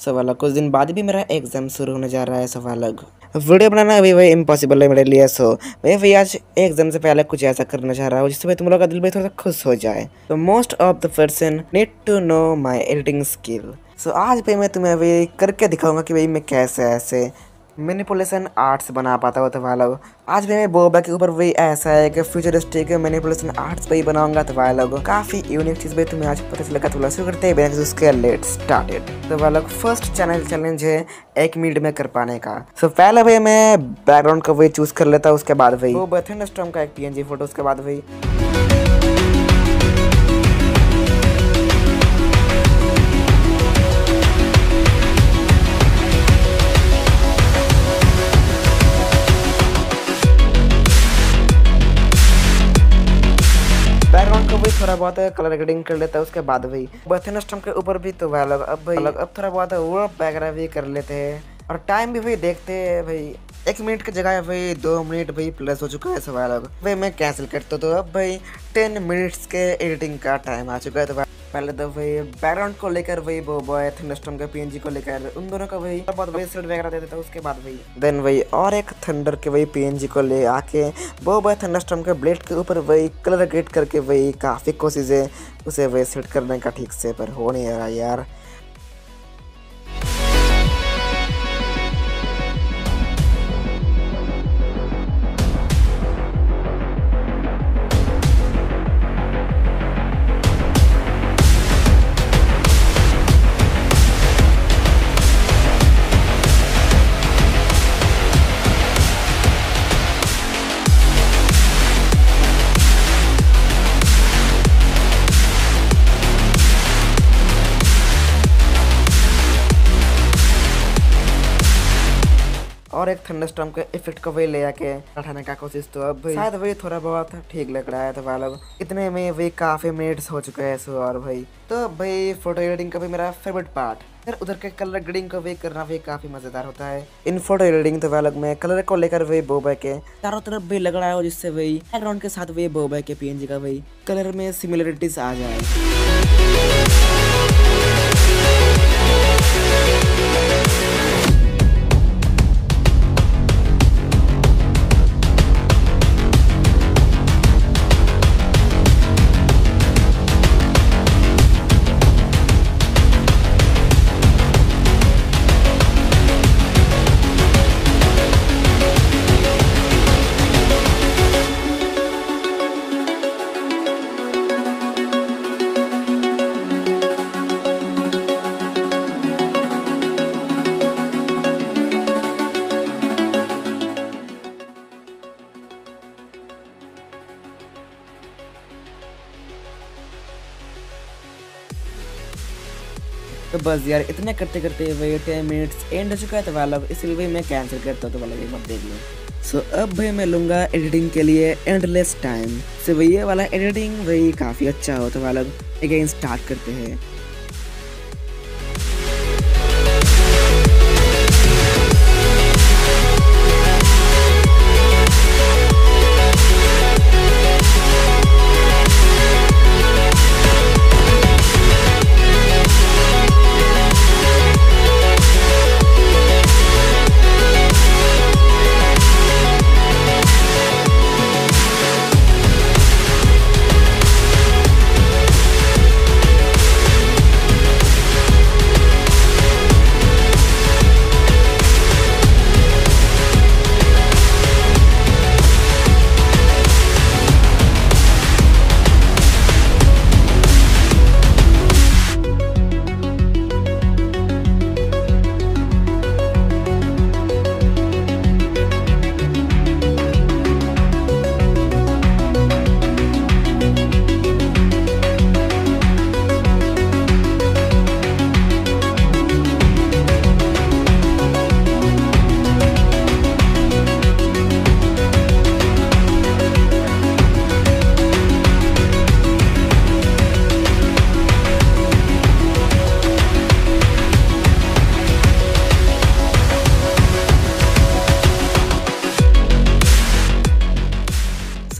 सब अलग कुछ दिन बाद भी मेरा एग्ज़ाम शुरू होने जा रहा है सब अलग वीडियो बनाना अभी वही इम्पॉसिबल है मेरे लिए सो मैं भाई आज एग्ज़ाम से पहले कुछ ऐसा करना चाह रहा हूँ, जिससे भाई तुम लोग का दिल भी थोड़ा सा खुश हो जाए। तो most of the person need to know my editing skill so आज भाई मैं तुम्हें अभी करके दिखाऊँगा कि भाई मैं कैसे ऐसे मैनिपुलेशन आर्ट्स बना पाता हूँ तुम्हारा लोग आज भी मैं बोबा के ऊपर वही ऐसा है कि फ्यूचरिस्टिक मैनिपुलेशन आर्ट्स पे ही बनाऊँगा तुम्हारा लोग काफ़ी यूनिक चीज़ भाई तुम्हें आज पता चलेगा तो शुरू करते हैं उसके लेट स्टार्टेड तो वह लोग फ़र्स्ट चैनल चैलेंज है एक मिनट में कर पाने का। सो so, पहले भाई मैं बैकग्राउंड का वही चूज़ कर लेता हूँ उसके बाद भाई वो बर्थन का एक पी फ़ोटो उसके बाद भाई थोड़ा बहुत कलर ग्रेडिंग कर लेता है, उसके बाद भी बर्थन स्टम के ऊपर भी तो भाई लोग अब भाई लोग अब थोड़ा बहुत वो वगैरह भी कर लेते हैं। और टाइम भी भाई देखते हैं भाई एक मिनट की जगह भाई दो मिनट भाई प्लस हो चुका है सवाल लोग भाई मैं कैंसिल करता तो अब भाई टेन मिनट्स के एडिटिंग का टाइम आ चुका है तो पहले तो वही बैकग्राउंड को लेकर वही वो बॉय थंडरस्टॉर्म के पीएनजी को लेकर उन दोनों का वही बहुत वही सेट वगैरह दे देता है उसके बाद वही। देन वही और एक थंडर के वही पीएनजी को ले आके वो बॉय थंडरस्टॉर्म के ब्लेड के ऊपर वही कलर ग्रेड करके वही काफ़ी कोशिशें उसे वही सेट करने का ठीक से पर हो नहीं रहा यार। और एक थंडरस्टॉर्म के इफ़ेक्ट को वही ले आके उठाने का कोशिश तो अब शायद वही थोड़ा बहुत ठीक लग रहा है तो वालों इतने में वही काफ़ी मिनट्स हो चुके हैं सो और भाई। तो भाई फ़ोटो एडिटिंग का भी मेरा फेवरेट पार्ट फिर उधर के कलर ग्रेडिंग को भी करना भी काफ़ी मज़ेदार होता है। इन फ़ोटो एडिटिंग तो अलग में कलर को लेकर वही बोबे के, चारों तरफ़ भी लग रहा है जिससे वही बैकग्राउंड के साथ वही बोबे के पीएनजी का वही कलर में सिमिलरिटीज आ जाए। तो बस यार इतने करते करते वही टेन मिनट्स एंड हो चुका है तो वाला इसलिए मैं कैंसिल करता हूँ तो वाला एक बार देख लो। सो so, अब भाई मैं लूँगा एडिटिंग के लिए एंडलेस टाइम सो ये वाला एडिटिंग वही काफ़ी अच्छा हो तो वाला अगेन स्टार्ट करते हैं।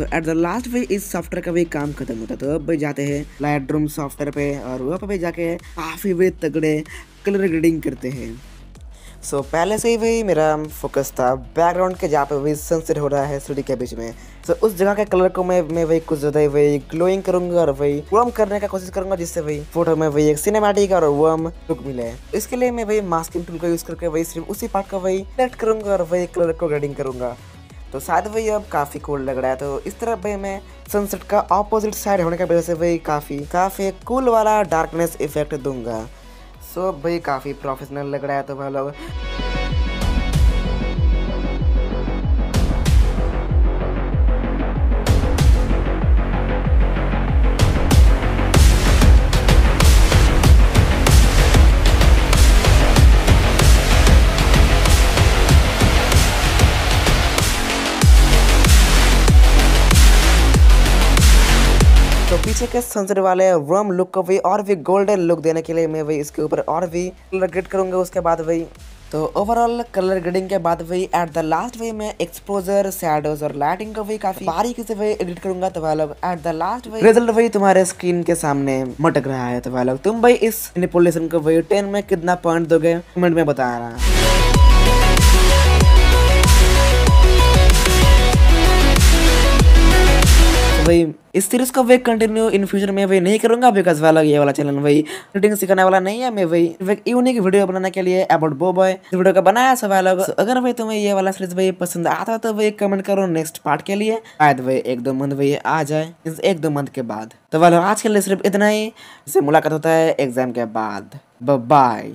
एट द लास्ट भाई इस सॉफ्टवेयर का भी काम खत्म होता तो अब भाई जाते हैं लाइट रूम सॉफ्टवेयर पे और वहाँ पे जाके काफ़ी भाई तगड़े कलर ग्रेडिंग करते हैं। सो so, पहले से ही वही मेरा फोकस था। बैकग्राउंड के जहाँ पे वही सनसेट हो रहा है सिटी के बीच में। सो so, उस जगह के कलर को मैं मैं वही कुछ ज़्यादा वही ग्लोइंग करूँगा और वही वर्म करने का कोशिश करूँगा जिससे वही फ़ोटो में वही एक सिनेमैटिक और वर्म लुक मिले। इसके लिए मैं वही मास्किंग टूल का यूज़ करके वही सिर्फ़ उसी पार्ट का वही सेलेक्ट करूँगा और वही कलर को ग्रेडिंग करूँगा। तो शायद वही अब काफ़ी कूल लग रहा है। तो इस तरह भाई मैं सनसेट का ऑपोजिट साइड होने की वजह से वही काफ़ी काफ़ी कूल वाला डार्कनेस इफ़ेक्ट दूँगा। सो भाई काफ़ी प्रोफेशनल लग रहा है तो भाई लोग। पीछे के सनसेट वाले वर्म लुक को भी और भी गोल्डन लुक देने के लिए मैं वही इसके ऊपर और भी कलर ग्रेड करूँगा उसके बाद वही तो ओवरऑल कलर ग्रेडिंग के बाद वही एट द लास्ट वही मैं एक्सपोजर शैडोज और लाइटिंग को वही काफ़ी बारीकी से वही एडिट करूँगा तो लोग एट द लास्ट वही रिज़ल्ट वही तुम्हारे स्क्रीन के सामने मटक रहा है तो लोग तुम भाई इस मैनिपुलेशन को वही टेन में कितना पॉइंट दोगे? कमेंट में बता भाई, इस सीरीज़ को वे कंटिन्यू इन फ्यूचर में वही नहीं करूँगा बिकॉज़ वाला ये वाला चैनल वही एडिटिंग सिखाने वाला नहीं है मैं एक यूनिक वीडियो बनाने के लिए अबाउट बो बॉय वीडियो का बनाया सब लोग अगर भाई तुम्हें ये वाला सीरीज़ भाई पसंद आता तो भाई कमेंट करो नेक्स्ट पार्ट के लिए। शायद भाई एक दो मंथ भाई आ जाए। एक दो मंथ के बाद। तो वालों, आज के लिए सिर्फ़ इतना ही। मुलाकात होता है एग्ज़ाम के बाद। बाय